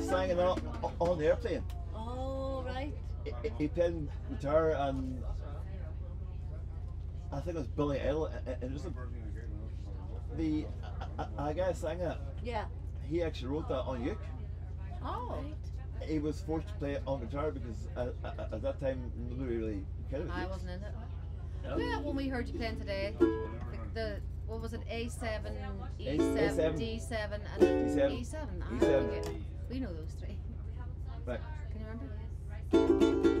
sang it on, on the airplane. Oh, right. He, he played guitar and I think it was Billy Idol. and it was the a, a guy sang it. Yeah. He actually wrote that on uke. Oh. He was forced to play it on guitar because at, at, at that time nobody really cared about I wasn't in it. Yeah, when we heard you playing today, the, the what was it? A7, E7, D7, and D7, E7. Ah, E7. We know those three. Right. Can you remember?